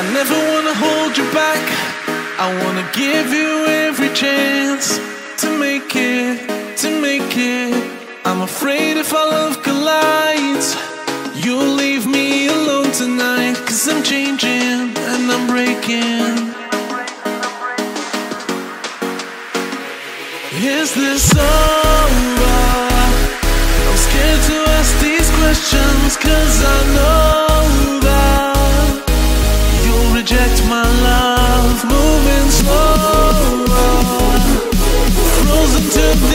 I never wanna hold you back. I wanna give you every chance to make it, to make it. I'm afraid if our love collides, you'll leave me alone tonight. Cause I'm changing and I'm breaking. Is this over? I'm scared to ask these questions cause I know Frozen to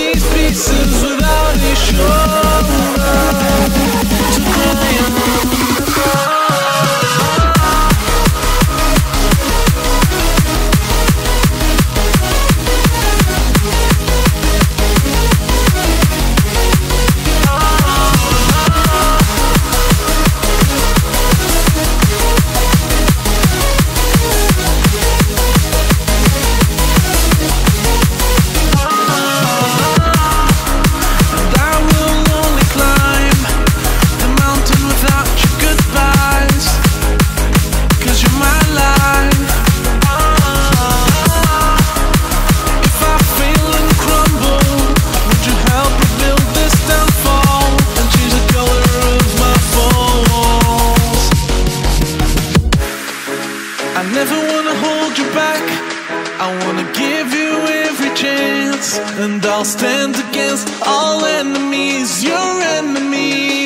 never wanna hold you back. I wanna give you every chance, and I'll stand against all enemies, your enemies.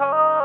Oh